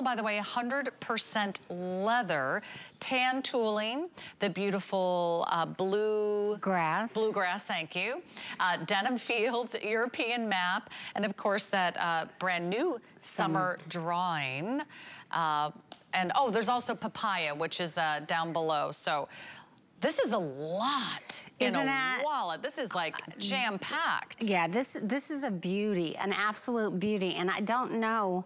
all, by the way, 100% leather, tan tooling, the beautiful uh, blue... Grass. Bluegrass, thank you. Uh, denim Fields, European map, and of course that uh, brand new summer drawing. Uh, and oh, there's also papaya, which is uh, down below. So this is a lot Isn't in a that, wallet. This is like uh, jam-packed. Yeah, this this is a beauty, an absolute beauty. And I don't know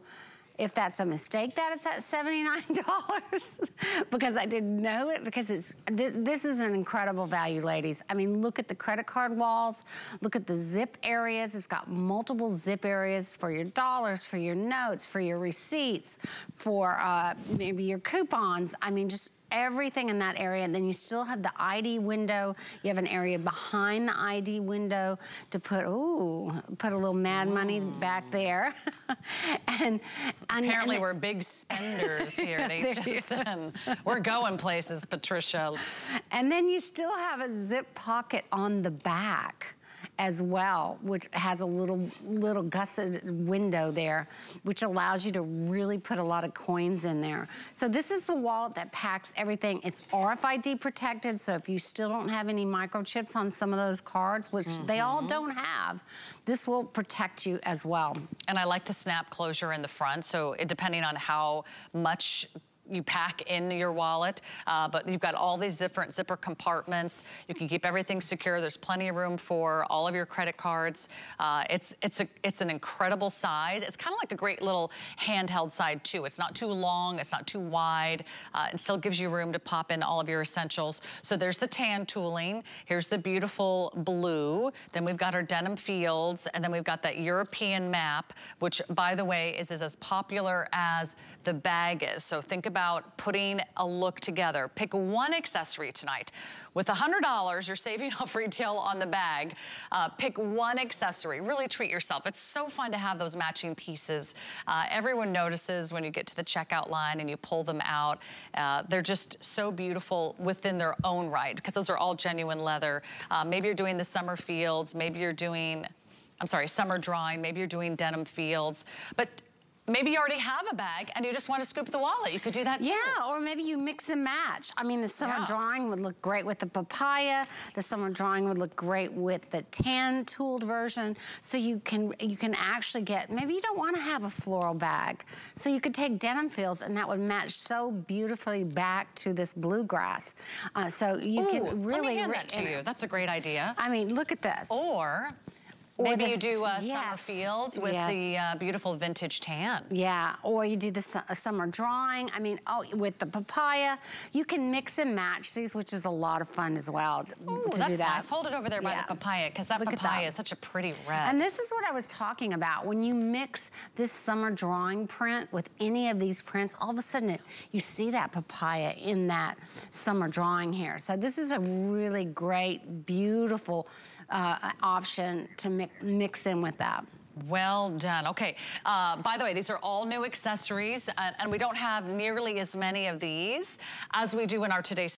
if that's a mistake that it's at $79 because I didn't know it because it's th this is an incredible value ladies. I mean look at the credit card walls look at the zip areas. It's got multiple zip areas for your dollars for your notes for your receipts for uh, maybe your coupons. I mean just everything in that area. And then you still have the ID window. You have an area behind the ID window to put, ooh, put a little mad money back there. and, and, Apparently and we're big spenders here at HSN. we're going places, Patricia. And then you still have a zip pocket on the back as well, which has a little, little gusset window there, which allows you to really put a lot of coins in there. So this is the wallet that packs everything. It's RFID protected, so if you still don't have any microchips on some of those cards, which mm -hmm. they all mm-hmm. don't have, this will protect you as well. And I like the snap closure in the front, so it, depending on how much you pack in your wallet, uh, but you've got all these different zipper compartments. You can keep everything secure. There's plenty of room for all of your credit cards. Uh, it's, it's, a, it's an incredible size. It's kind of like a great little handheld side too. It's not too long, it's not too wide. Uh, it still gives you room to pop in all of your essentials. So there's the tan tooling. Here's the beautiful blue. Then we've got our denim fields, and then we've got that European map, which by the way is, is as popular as the bag is. So think about about putting a look together. Pick one accessory tonight. With $100, you're saving off retail on the bag. Uh, pick one accessory. Really treat yourself. It's so fun to have those matching pieces. Uh, everyone notices when you get to the checkout line and you pull them out. Uh, they're just so beautiful within their own right because those are all genuine leather. Uh, maybe you're doing the summer fields. Maybe you're doing I'm sorry, summer drawing, maybe you're doing denim fields, but Maybe you already have a bag and you just want to scoop the wallet. You could do that too. Yeah, or maybe you mix and match. I mean, the summer yeah. drawing would look great with the papaya. The summer drawing would look great with the tan tooled version. So you can you can actually get, maybe you don't want to have a floral bag. So you could take denim fields and that would match so beautifully back to this bluegrass. Uh, so you Ooh, can really- let me hand that to you. That's a great idea. I mean, look at this. Or Maybe the, you do uh, yes. summer fields with yes. the uh, beautiful vintage tan. Yeah, or you do the su summer drawing. I mean, oh, with the papaya. You can mix and match these, which is a lot of fun as well Ooh, to do that. Nice. Hold it over there yeah. by the papaya, because that Look papaya that. is such a pretty red. And this is what I was talking about. When you mix this summer drawing print with any of these prints, all of a sudden it, you see that papaya in that summer drawing here. So this is a really great, beautiful uh, option to mix, in with that. Well done. Okay. Uh, by the way, these are all new accessories, and, and we don't have nearly as many of these as we do in our today's